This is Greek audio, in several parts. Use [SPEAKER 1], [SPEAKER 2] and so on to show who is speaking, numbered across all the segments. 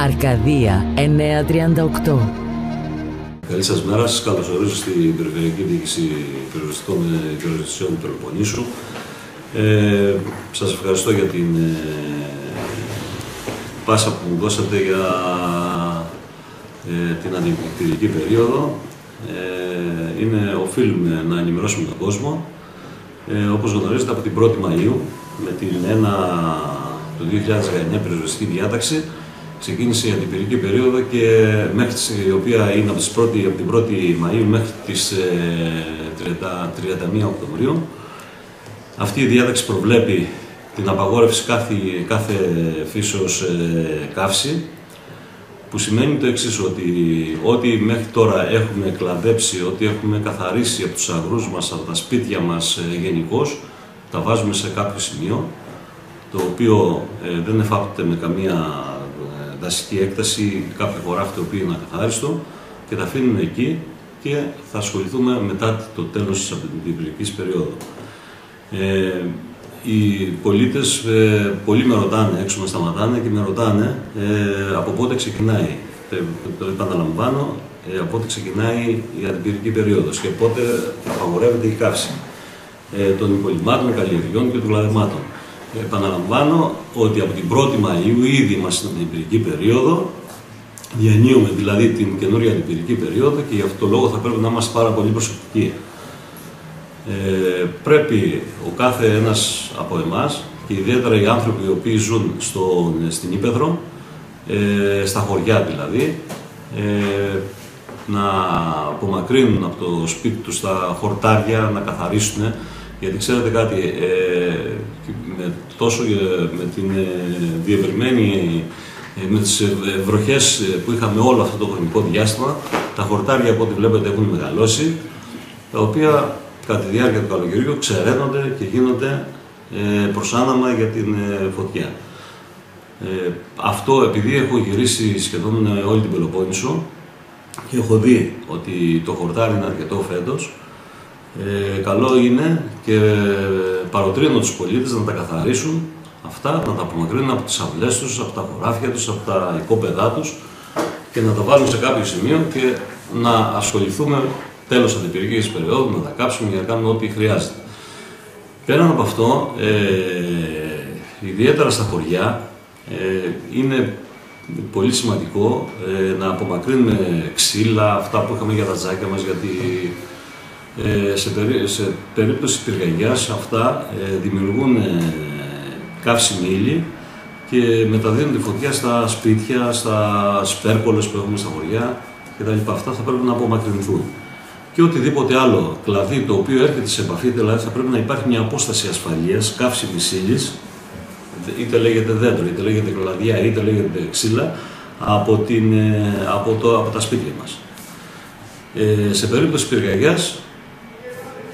[SPEAKER 1] Αρκαδία 938.
[SPEAKER 2] Καλή σας μέρα, σας καλωσορίζω στην Περιφερειακή Διοίκηση Περιοριστικών Υπηρεσιών του Πελοποννήσου. Ε, σας ευχαριστώ για την ε, πάσα που μου δώσατε για ε, την αντιπληκτική περίοδο. Ε, είναι, οφείλουμε να ενημερώσουμε τον κόσμο. Ε, όπως γνωρίζετε από την 1η Μαΐου με την 1 το 2019 περιοριστική διάταξη ξεκίνησε η αντιπυρική περίοδο και μέχρι η οποία είναι από, τις πρώτη, από την 1η Μαΐου μέχρι τις 30, 31 Οκτωβρίου. Αυτή η διάταξη προβλέπει την απαγόρευση κάθε, κάθε φύσεως ε, καύση που σημαίνει το εξής ότι ό,τι μέχρι τώρα έχουμε κλαδέψει, ό,τι έχουμε καθαρίσει από τους αγρούς μας, από τα σπίτια μας ε, γενικώς, τα βάζουμε σε κάποιο σημείο το οποίο ε, δεν εφάπτεται με καμία ε, δασική έκταση, κάποιο χωράφι το οποίο είναι ακαθάριστο και τα αφήνουμε εκεί και θα ασχοληθούμε μετά το τέλος της αντιπυρικής περίοδου. Ε, οι πολίτες ε, πολλοί με ρωτάνε, έξω με σταματάνε και με ρωτάνε ε, από πότε ξεκινάει. Ε, το επαναλαμβάνω, ε, από πότε ξεκινάει η αντιπυρική περίοδος και πότε απαγορεύεται η καύση ε, των υπολοιμάτων, καλλιεργιών και των κλαδεμάτων. Επαναλαμβάνω ότι από την 1η Μαΐου ήδη είμαστε στην αντιπυρική περίοδο, διανύουμε δηλαδή την καινούργια αντιπυρική περίοδο και γι' αυτό το λόγο θα πρέπει να είμαστε πάρα πολύ προσεκτικοί. Ε, πρέπει ο κάθε ένας από εμάς και ιδιαίτερα οι άνθρωποι οι οποίοι ζουν στο, στην Ήπεδρο, ε, στα χωριά δηλαδή, ε, να απομακρύνουν από το σπίτι τους τα χορτάρια, να καθαρίσουν, γιατί ξέρετε κάτι, ε, με, τόσο με την ε, διευρυμένη, ε, με τις βροχές που είχαμε όλο αυτό το χρονικό διάστημα, τα χορτάρια από ό,τι βλέπετε έχουν μεγαλώσει, τα οποία κατά τη διάρκεια του καλοκαιριού ξεραίνονται και γίνονται ε, προσάναμα για την φωτιά. Ε, αυτό επειδή έχω γυρίσει σχεδόν όλη την Πελοπόννησο και έχω δει ότι το χορτάρι είναι αρκετό φέτος, ε, καλό είναι και παροτρύνω τους πολίτες να τα καθαρίσουν αυτά, να τα απομακρύνουν από τις αυλές τους, από τα χωράφια τους, από τα οικόπεδά τους και να τα βάλουν σε κάποιο σημείο και να ασχοληθούμε τέλος αντιπυρικής περίοδου, να τα κάψουμε για να κάνουμε ό,τι χρειάζεται. Πέραν από αυτό, ε, ιδιαίτερα στα χωριά, ε, είναι πολύ σημαντικό ε, να απομακρύνουμε ξύλα, αυτά που είχαμε για τα τζάκια μας, γιατί ε, σε, περί, σε περίπτωση πυργαγιάς αυτά ε, δημιουργούν ε, καύσιμη ύλη και μεταδίδουν τη φωτιά στα σπίτια, στα σπέρκολες που έχουμε στα χωριά κτλ. Αυτά θα πρέπει να απομακρυνθούν. Και οτιδήποτε άλλο κλαδί το οποίο έρχεται σε επαφή, δηλαδή θα πρέπει να υπάρχει μια απόσταση ασφαλείας, καύσιμης ύλης, είτε λέγεται δέντρο, είτε λέγεται κλαδιά, είτε λέγεται ξύλα, από, την, ε, από, το, από τα σπίτια μας. Ε, σε περίπτωση πυργαγιάς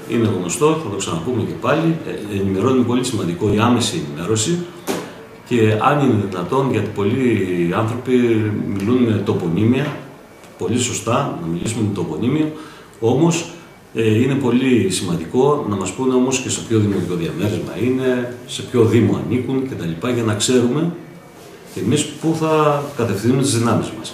[SPEAKER 2] είναι γνωστό, θα το ξαναπούμε και πάλι, ε, ενημερώνει πολύ σημαντικό η άμεση ενημέρωση και αν είναι δυνατόν, γιατί πολλοί άνθρωποι μιλούν με τοπονύμια, πολύ σωστά να μιλήσουμε με τοπονύμιο, όμως ε, είναι πολύ σημαντικό να μας πούνε όμως και σε ποιο δημοτικό διαμέρισμα είναι, σε ποιο δήμο ανήκουν κτλ. για να ξέρουμε και εμείς πού θα κατευθύνουμε τις δυνάμεις μας.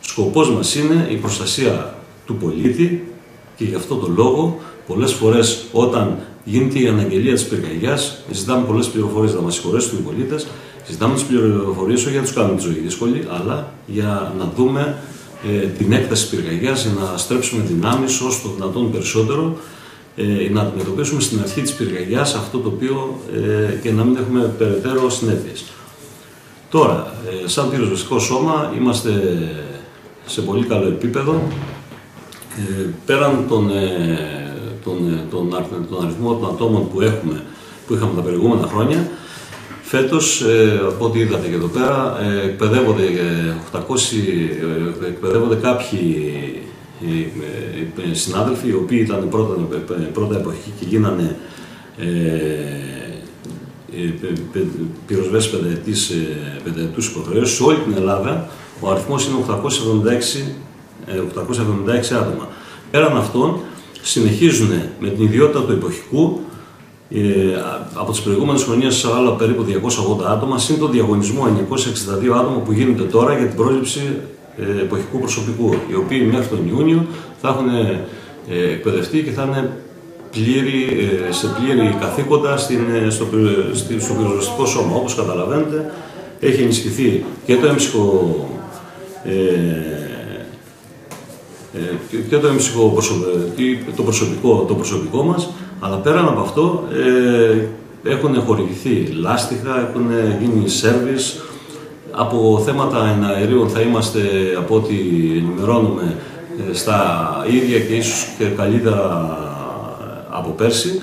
[SPEAKER 2] Σκοπός μας είναι η προστασία του πολίτη και γι' αυτό το λόγο Πολλές φορές όταν γίνεται η αναγγελία της πυρκαγιάς, ζητάμε πολλές πληροφορίες, να μας συγχωρέσουν οι πολίτες. Ζητάμε τις πληροφορίες όχι για να τους κάνουμε τη ζωή δύσκολη, αλλά για να δούμε ε, την έκταση της πυρκαγιάς, για να στρέψουμε δυνάμεις όσο το δυνατόν περισσότερο, ε, να αντιμετωπίσουμε στην αρχή της πυρκαγιάς αυτό το οποίο ε, και να μην έχουμε περαιτέρω συνέπειες. Τώρα, ε, σαν πυροσβεστικό σώμα, είμαστε σε πολύ καλό επίπεδο. Ε, πέραν των τον, τον, τον αριθμό των ατόμων που, έχουμε, που είχαμε τα προηγούμενα χρόνια. Φέτος, ε, από ό,τι είδατε και εδώ πέρα, ε, εκπαιδεύονται, 800, ε, εκπαιδεύονται κάποιοι ε, ε, συνάδελφοι, οι οποίοι ήταν πρώτα, πρώτα εποχή και γίνανε ε, πυροσβέστες πενταετής, πενταετούς υποχρεώσεις. Σε όλη την Ελλάδα ο αριθμός είναι 876, 876 άτομα. Πέραν αυτών, συνεχίζουν με την ιδιότητα του εποχικού Ε, από τις προηγούμενες χρονιές, άλλα περίπου 280 άτομα, συν το διαγωνισμό 962 άτομα που γίνεται τώρα για την πρόληψη ε, εποχικού προσωπικού, οι οποίοι μέχρι τον Ιούνιο θα έχουν ε, εκπαιδευτεί και θα είναι πλήρη, ε, σε πλήρη καθήκοντα στην, στο, στο πυροσβεστικό σώμα. Όπως καταλαβαίνετε, έχει ενισχυθεί και το έμψυχο και το, έμψυχο το, προσωπικό, το προσωπικό μας, αλλά πέραν από αυτό ε, έχουν χορηγηθεί λάστιχα, έχουν γίνει σέρβις, από θέματα εναερίων θα είμαστε, από ό,τι ενημερώνουμε, ε, στα ίδια και ίσως και καλύτερα από πέρσι.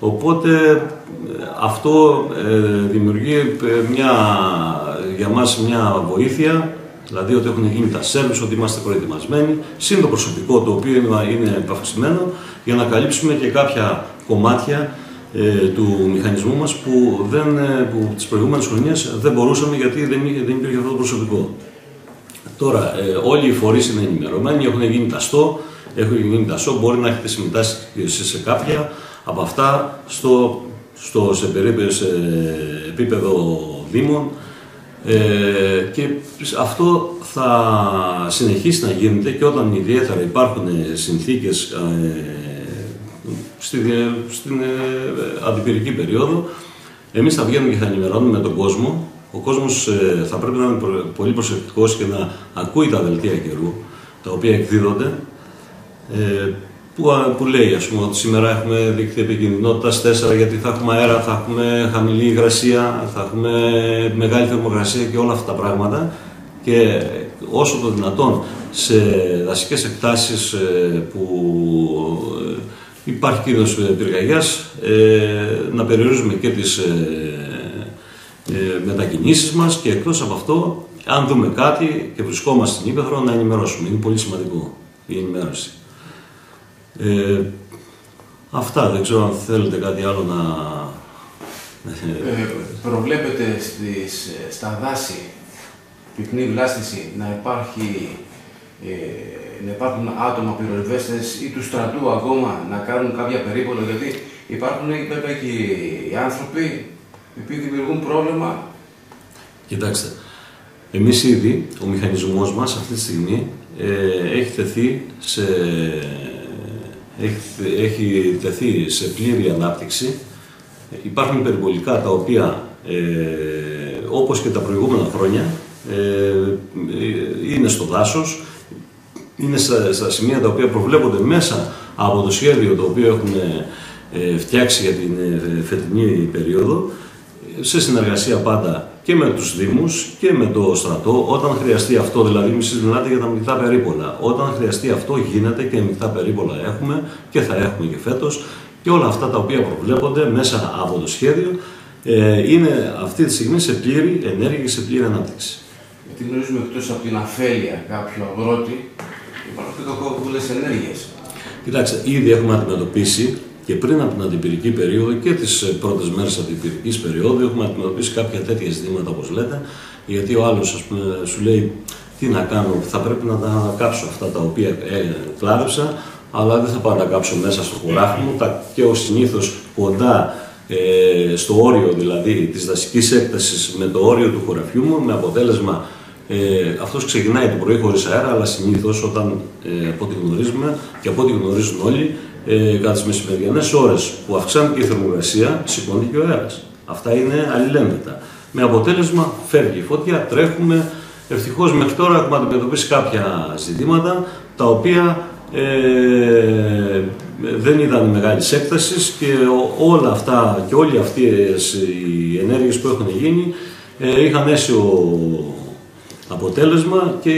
[SPEAKER 2] Οπότε ε, αυτό ε, δημιουργεί μια, για μας μια βοήθεια, δηλαδή ότι έχουν γίνει τα σέρβις, ότι είμαστε προετοιμασμένοι, συν το προσωπικό το οποίο είναι επαυξημένο, για να καλύψουμε και κάποια κομμάτια ε, του μηχανισμού μας που, δεν, ε, που τις προηγούμενες χρονιές δεν μπορούσαμε γιατί δεν, δεν υπήρχε αυτό το προσωπικό. Τώρα, ε, όλοι οι φορείς είναι ενημερωμένοι, έχουν γίνει τα ΣΤΟ, έχουν γίνει τα ΣΟ, μπορεί να έχετε συμμετάσχει σε, σε κάποια από αυτά στο, στο, σε, σε επίπεδο δήμων ε, και αυτό θα συνεχίσει να γίνεται και όταν ιδιαίτερα υπάρχουν συνθήκες στη, στην ε, αντιπυρική περίοδο. Εμείς θα βγαίνουμε και θα ενημερώνουμε τον κόσμο. Ο κόσμος ε, θα πρέπει να είναι πολύ προσεκτικός και να ακούει τα δελτία καιρού, τα οποία εκδίδονται, ε, που, που λέει ας πούμε, ότι σήμερα έχουμε δίκτυα επικίνδυνοτητα 4 γιατί θα έχουμε αέρα, θα έχουμε χαμηλή υγρασία, θα έχουμε μεγάλη θερμοκρασία και όλα αυτά τα πράγματα και όσο το δυνατόν σε δασικές εκτάσεις που υπάρχει κίνδυνος πυρκαγιάς, ε, να περιορίζουμε και τις ε, ε, μετακινήσεις μας και εκτός από αυτό, αν δούμε κάτι και βρισκόμαστε στην Ήπεθρο, να ενημερώσουμε. Είναι πολύ σημαντικό η ενημέρωση. Ε, αυτά, δεν ξέρω αν θέλετε κάτι άλλο να...
[SPEAKER 3] Ε, προβλέπετε στις, στα δάση πυκνή βλάστηση να υπάρχει ε, να υπάρχουν άτομα πυροσβέστες ή του στρατού ακόμα να κάνουν κάποια περίπολο, γιατί υπάρχουν βέβαια και οι άνθρωποι οι οποίοι δημιουργούν πρόβλημα.
[SPEAKER 2] Κοιτάξτε, εμείς ήδη, ο μηχανισμός μας αυτή τη στιγμή ε, έχει τεθεί σε έχει, έχει τεθεί σε πλήρη ανάπτυξη. Υπάρχουν περιπολικά τα οποία, ε, όπως και τα προηγούμενα χρόνια, ε, είναι στο δάσος, είναι στα, σημεία τα οποία προβλέπονται μέσα από το σχέδιο το οποίο έχουν ε, φτιάξει για την ε, φετινή περίοδο, σε συνεργασία πάντα και με τους Δήμους και με το στρατό, όταν χρειαστεί αυτό, δηλαδή εσείς μιλάτε για τα μεικτά περίπολα, όταν χρειαστεί αυτό γίνεται και μεικτά περίπολα έχουμε και θα έχουμε και φέτος και όλα αυτά τα οποία προβλέπονται μέσα από το σχέδιο ε, είναι αυτή τη στιγμή σε πλήρη ενέργεια και σε πλήρη ανάπτυξη.
[SPEAKER 3] Γιατί γνωρίζουμε εκτός από την αφέλεια κάποιου αγρότη Υπάρχουν και κακόβουλε ενέργειες.
[SPEAKER 2] Κοιτάξτε, ήδη έχουμε αντιμετωπίσει και πριν από την αντιπυρική περίοδο και τις πρώτες μέρες αντιπυρικής περίοδου έχουμε αντιμετωπίσει κάποια τέτοια ζητήματα όπως λέτε. Γιατί ο άλλος σου λέει τι να κάνω, θα πρέπει να τα ανακάψω αυτά τα οποία ε, κλάδεψα, αλλά δεν θα πάω να κάψω μέσα στο χωράφι μου. Τα και ο συνήθως κοντά ε, στο όριο δηλαδή της δασικής έκτασης με το όριο του χωραφιού μου, με αποτέλεσμα ε, αυτός ξεκινάει το πρωί χωρίς αέρα, αλλά συνήθως όταν, ε, από ό,τι γνωρίζουμε και από ό,τι γνωρίζουν όλοι, ε, κατά τις μεσημεριανές ώρες που αυξάνεται η θερμοκρασία, σηκώνεται και ο αέρας. Αυτά είναι αλληλένδετα. Με αποτέλεσμα φεύγει η φωτιά, τρέχουμε. Ευτυχώς μέχρι τώρα έχουμε αντιμετωπίσει κάποια ζητήματα τα οποία ε, δεν ήταν μεγάλης έκταση και όλα αυτά και όλοι αυτές οι ενέργειες που έχουν γίνει ε, είχαν αίσιο αποτέλεσμα και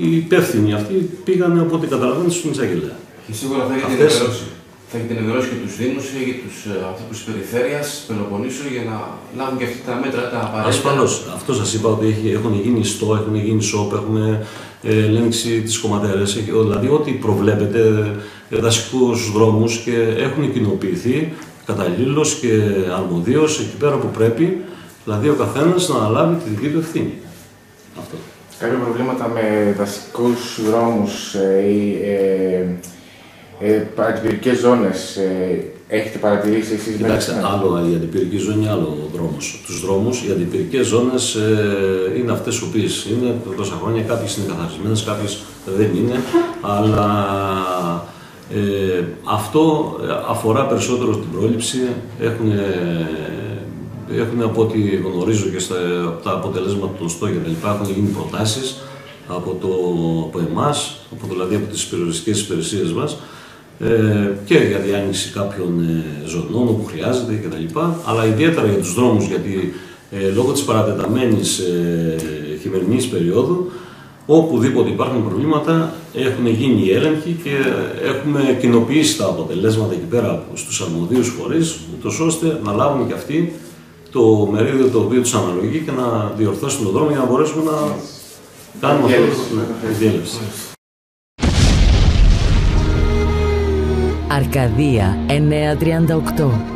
[SPEAKER 2] οι υπεύθυνοι αυτοί πήγαν από ό,τι καταλαβαίνετε στον εισαγγελέα.
[SPEAKER 3] Και σίγουρα θα έχετε Αυτές... ενημερώσει. Θα έχετε ενημερώσει και τους Δήμους και τους ε, ανθρώπους της περιφέρειας Πελοποννήσου για να λάβουν και αυτά τα μέτρα τα απαραίτητα.
[SPEAKER 2] Ασφαλώς. Αυτός σας είπα ότι έχουν γίνει στο, έχουν γίνει σοπ, έχουμε ε, ελέγξει τις κομματέρες. Δηλαδή, ό,τι προβλέπετε, ε, δασικούς δρόμους και έχουν κοινοποιηθεί καταλήλως και αρμοδίως εκεί πέρα που πρέπει. Δηλαδή, ο καθένας να αναλάβει τη δική του ευθύνη. Αυτό.
[SPEAKER 4] Κάποια προβλήματα με δασικούς δρόμους ε, ή ε, ε, ζώνες ε, έχετε παρατηρήσει εσείς
[SPEAKER 2] Κοιτάξτε,
[SPEAKER 4] μέσα-
[SPEAKER 2] άλλο η αντιπυρική ζώνη, άλλο ο δρόμος. Τους δρόμους, οι αντιπυρικές ζώνες ε, είναι αυτές οι οποίες είναι τόσα χρόνια, κάποιες είναι καθαρισμένες, κάποιες δεν είναι, αλλά ε, αυτό αφορά περισσότερο την πρόληψη, έχουν, έχουν από ό,τι γνωρίζω και στα, από τα αποτελέσματα των στόχων κτλ. έχουν γίνει προτάσεις από, το, από εμάς, από, δηλαδή από τις περιοριστικές υπηρεσίες μας, ε, και για διάνοιξη κάποιων ε, ζωνών όπου χρειάζεται κτλ. Αλλά ιδιαίτερα για τους δρόμους, γιατί ε, λόγω της παρατεταμένης ε, χειμερινής περίοδου, οπουδήποτε υπάρχουν προβλήματα, έχουν γίνει οι έλεγχοι και έχουμε κοινοποιήσει τα αποτελέσματα εκεί πέρα στους αρμοδίους φορείς, ούτως ώστε να λάβουν και αυτοί το μερίδιο το οποίο τους αναλογεί και να διορθώσουν τον δρόμο για να μπορέσουμε να κάνουμε αυτό
[SPEAKER 1] Αρκαδία 938